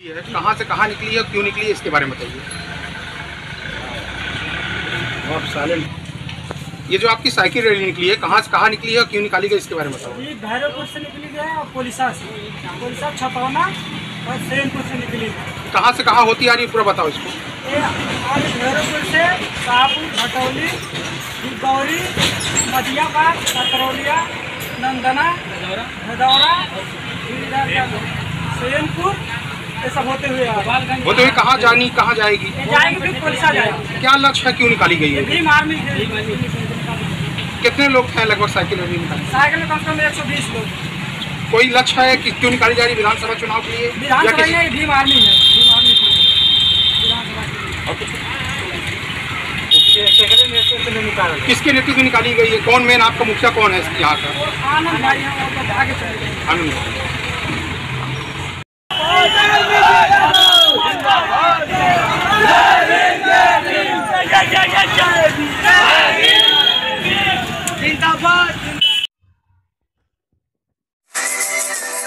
कहाँ से कहाँ निकली है क्यों निकली है इसके बारे में बताइए। ये जो आपकी साइकिल रैली निकली है कहाँ से कहाँ निकली है और क्यों निकाली गई इसके बारे में बताओ। ये भैरवपुर से निकली है और पोलिसा से। पोलिसा छपौना और सैनपुर से निकली है कहाँ से कहाँ होती आ रही है पूरा बताओ इसको। भैरवपुर से शाहपुर भटौली गौरी मदियाबाद कतरौलिया नंदना भदौरा सैनपुर ये सब होते हुए गोपालगंज वो तो कहाँ जानी कहाँ जाएगी? जाएँगे क्या लक्ष्य है क्यों निकाली गई है? कितने लोग हैं लगभग साइकिल रैली निकाली? साइकिल में कम से कम एक सौ बीस लोग। कोई लक्ष्य है कि क्यों निकाली जा रही विधानसभा चुनाव के लिए? विधानसभा किसी- भीम आर्मी है। भीम आर्मी किसके नेतृत्व में निकाली गई है? कौन मेन आपका मुखिया कौन है यहाँ का? आनंद भाई तो आनंद